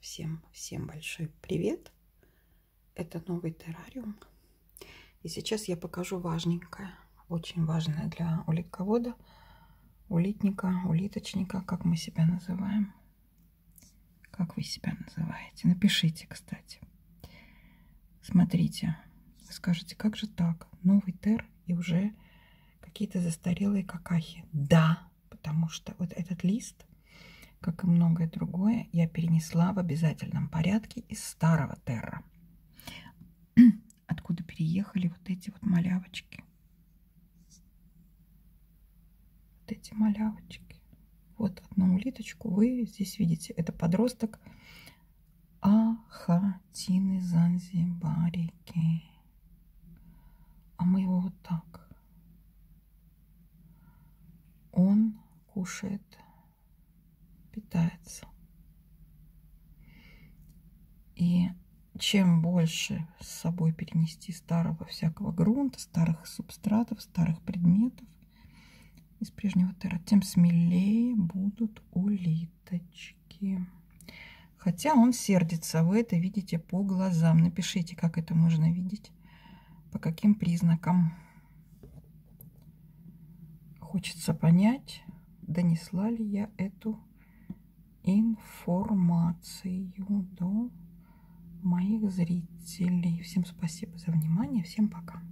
Всем, всем большой привет! Это новый террариум. И сейчас я покажу важненькое, очень важное для улитковода, улитника, улиточника, как мы себя называем. Как вы себя называете? Напишите, кстати. Смотрите, скажете, как же так? Новый тер и уже какие-то застарелые какахи. Да, потому что вот этот лист как и многое другое, я перенесла в обязательном порядке из старого терра, откуда переехали вот эти вот малявочки. Вот эти малявочки. Вот одну улиточку вы здесь видите. Это подросток Ахатины Занзибарики. А мы его вот так. Он кушает питается. И чем больше с собой перенести старого всякого грунта, старых субстратов, старых предметов из прежнего тера, тем смелее будут улиточки. Хотя он сердится, вы это видите по глазам. Напишите, как это можно видеть, по каким признакам. Хочется понять, донесла ли я эту информацию до моих зрителей. Всем спасибо за внимание. Всем пока.